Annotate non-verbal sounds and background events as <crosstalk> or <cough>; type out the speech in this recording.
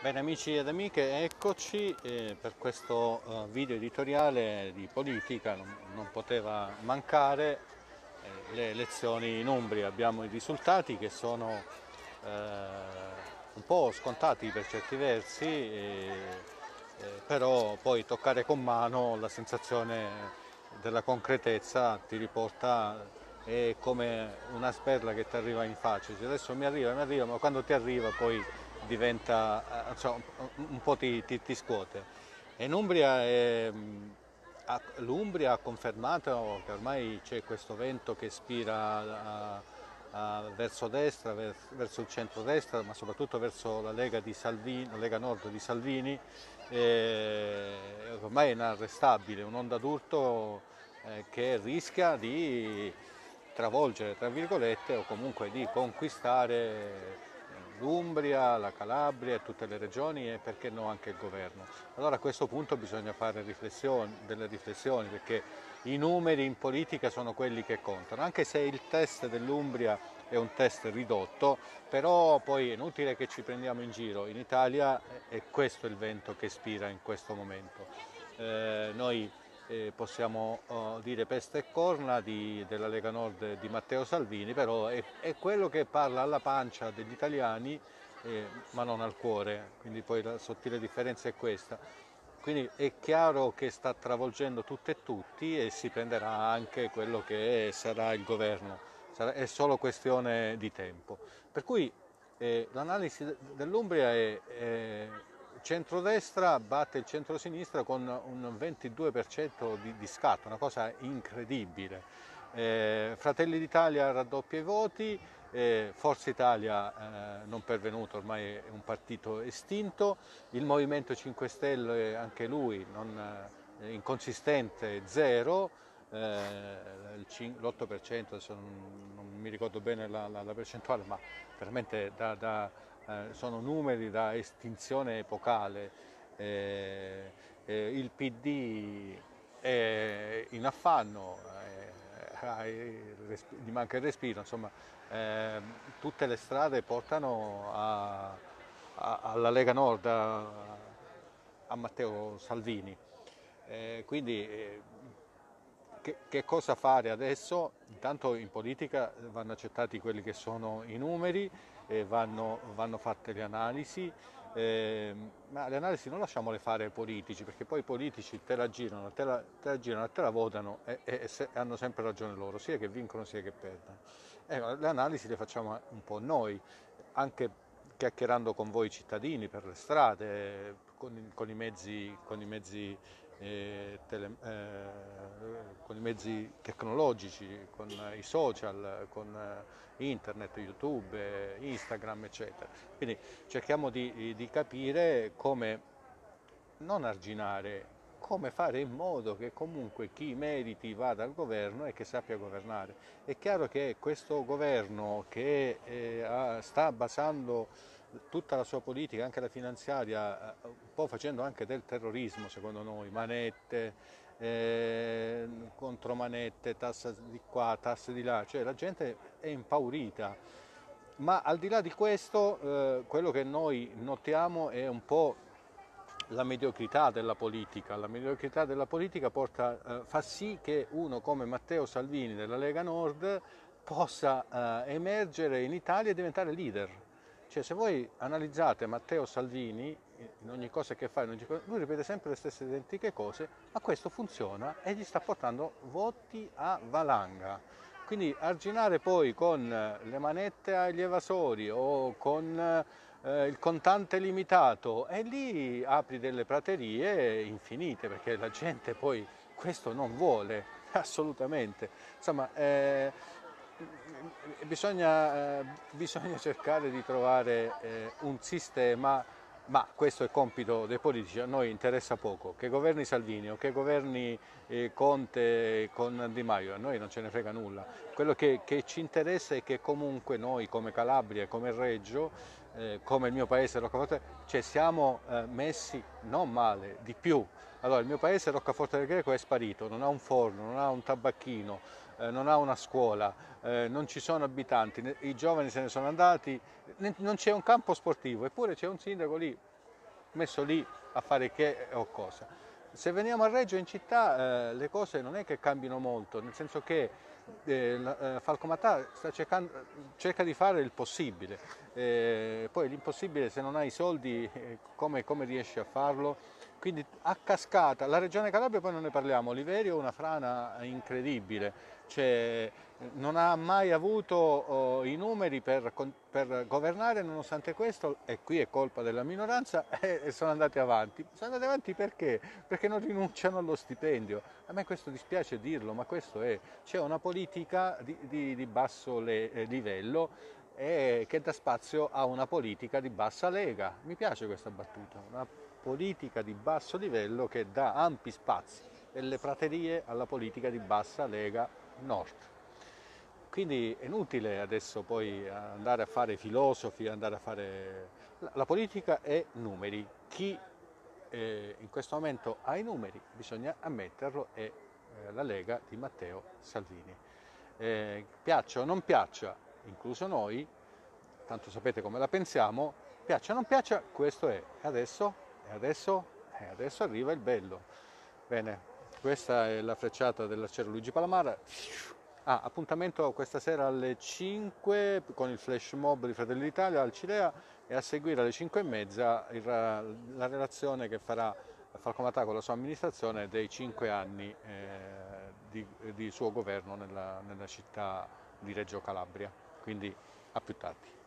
Bene amici ed amiche, eccoci eh, per questo uh, video editoriale di politica, non, non poteva mancare eh, le elezioni in Umbria, abbiamo i risultati che sono eh, un po' scontati per certi versi, eh, però poi toccare con mano la sensazione della concretezza ti riporta è come una sperla che ti arriva in faccia, adesso mi arriva, mi arriva, ma quando ti arriva poi diventa, insomma, un po' ti, ti, ti scuote. in Umbria l'Umbria ha confermato che ormai c'è questo vento che ispira a, a, verso destra, verso il centro-destra, ma soprattutto verso la Lega, Salvini, la Lega Nord di Salvini, ormai è inarrestabile, un'onda d'urto eh, che rischia di travolgere, tra virgolette, o comunque di conquistare l'Umbria, la Calabria e tutte le regioni e perché no anche il governo. Allora a questo punto bisogna fare riflessioni, delle riflessioni perché i numeri in politica sono quelli che contano, anche se il test dell'Umbria è un test ridotto, però poi è inutile che ci prendiamo in giro, in Italia è questo il vento che spira in questo momento. Eh, noi eh, possiamo oh, dire peste e corna di, della Lega Nord di Matteo Salvini, però è, è quello che parla alla pancia degli italiani eh, ma non al cuore, quindi poi la sottile differenza è questa. Quindi è chiaro che sta travolgendo tutto e tutti e si prenderà anche quello che sarà il governo, sarà, è solo questione di tempo. Per cui eh, l'analisi dell'Umbria è, è centrodestra batte il centrosinistra con un 22% di, di scatto, una cosa incredibile. Eh, Fratelli d'Italia raddoppia i voti, eh, Forza Italia eh, non pervenuto, ormai è un partito estinto, il Movimento 5 Stelle anche lui non, eh, inconsistente, zero, eh, l'8%, adesso non, non, mi ricordo bene la, la, la percentuale, ma veramente da, da eh, sono numeri da estinzione epocale, eh, eh, il PD è in affanno, eh, gli manca il respiro, insomma eh, tutte le strade portano a, a, alla Lega Nord, a, a Matteo Salvini. Quindi che, che, cosa fare adesso? Intanto in politica vanno accettati quelli che sono i numeri, eh, vanno, vanno, fatte le analisi, eh, ma le analisi non lasciamole fare ai politici, perché poi i politici te la girano, te la, te la, girano, te la votano e, e, e se, hanno sempre ragione loro, sia che vincono sia che perdano. Eh, le analisi le facciamo un po' noi, anche chiacchierando con voi cittadini per le strade, con, con i mezzi, con i mezzi tele, eh, con i mezzi tecnologici, con i social, con eh, internet, YouTube, Instagram, eccetera. Quindi cerchiamo di, di capire come non arginare, come fare in modo che comunque chi meriti vada al governo e che sappia governare. È chiaro che questo governo che eh, sta basando tutta la sua politica, anche la finanziaria, eh, un po' facendo anche del terrorismo secondo noi, manette, eh, contromanette, tasse di qua, tasse di là, cioè la gente è impaurita. Ma al di là di questo, eh, quello che noi notiamo è un po' la mediocrità della politica. La mediocrità della politica porta, eh, fa sì che uno come Matteo Salvini della Lega Nord possa eh, emergere in Italia e diventare leader cioè, se voi analizzate Matteo Salvini, in ogni cosa che fa, cosa, lui ripete sempre le stesse identiche cose, ma questo funziona e gli sta portando voti a valanga. Quindi arginare poi con le manette agli evasori o con eh, il contante limitato e lì apri delle praterie infinite perché la gente poi questo non vuole <laughs> assolutamente. Insomma, eh, bisogna, eh, bisogna, <laughs> cercare di trovare eh, un sistema, ma questo è compito dei politici, a noi interessa poco, che governi Salvini o che governi eh, Conte con Di Maio, a noi non ce ne frega nulla. Quello che, che ci interessa è che comunque noi come Calabria, come Reggio, eh, come il mio paese Roccaforte, cioè siamo eh, messi non male, di più. Allora il mio paese Roccaforte del Greco è sparito, non ha un forno, non ha un tabacchino, eh, non ha una scuola, eh, non ci sono abitanti, i giovani se ne sono andati, non c'è un campo sportivo, eppure c'è un sindaco lì messo lì a fare che o cosa. Se veniamo a Reggio in città eh, le cose non è che cambino molto, nel senso che eh, eh Falcomatà cercando, cerca di fare il possibile, eh, poi l'impossibile se non hai i soldi eh, come, come riesci a farlo? Quindi a cascata, la regione Calabria poi non ne parliamo, Oliverio è una frana incredibile, cioè, non ha mai avuto oh, i numeri per, per, governare, nonostante questo, e qui è colpa della minoranza, <laughs> e sono andati avanti. Sono andati avanti perché? Perché non rinunciano allo stipendio. A me questo dispiace dirlo, ma questo è, c'è una politica di, di, di basso le, eh, livello e che dà spazio a una politica di bassa lega. Mi piace questa battuta, una politica di basso livello che dà ampi spazi delle praterie alla politica di bassa lega nord. Quindi è inutile adesso poi andare a fare filosofi, andare a fare... La politica è numeri. Chi eh, in questo momento ha i numeri bisogna ammetterlo è eh, la Lega di Matteo Salvini. Eh, piaccia o non piaccia, incluso noi, tanto sapete come la pensiamo, piaccia o non piaccia, questo è. Adesso, e adesso, e adesso arriva il bello. Bene, questa è la frecciata dell'arciere Luigi Palamara. Ah, appuntamento questa sera alle 5 con il flash mob di Fratelli d'Italia al Cilea e a seguire alle 5 e mezza la relazione che farà Falcomatà con la sua amministrazione dei 5 anni eh, di, di, suo governo nella, nella città di Reggio Calabria. Quindi a più tardi.